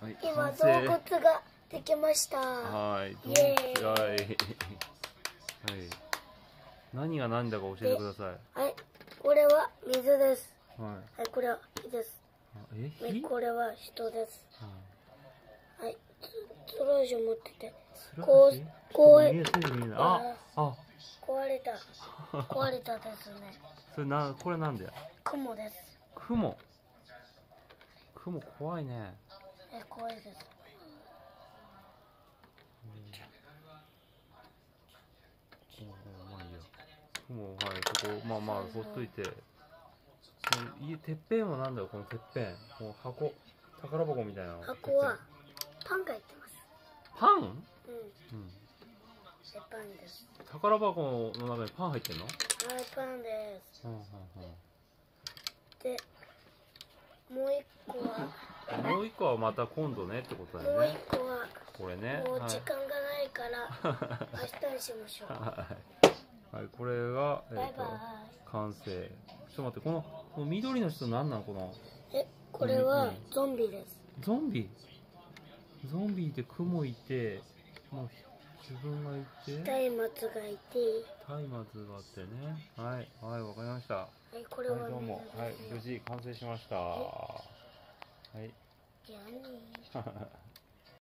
はい今完洞窟成ができました。はいはい。はい。何が何だか教えてください。はいこれは水です。はい。はいこれは火です。あえこれは人です。はい。はいススロージュ持ってて。こうああ。壊れた。壊れたですね。それなこれなんだよ雲です。雲。雲怖いねえ怖いです。うん。うんまあいいや。雲はいここまあまあほっといて。家てっぺんはなんだよこのてっぺん。この箱宝箱みたいなの。箱はパンが入ってます。パン、うん。うん、えパンです。宝箱の中にパン入ってんの？はいパンです。うんうんでもう一個はうんもう一個はまた今度ねってことだもう一よね個はこれね。もうはい時間がないから明日にしましょう。はい、はい、これが、えー、と完成。ちょっと待ってこのこの緑の人何なのこの？イえこれはゾンビです。ゾンビ？ゾンビで雲いてもう自分がいて。松明がいて。松明があってね。はい。はいわかりました。ははいこれいはどうも。はい無事完成しましたはい。じゃあね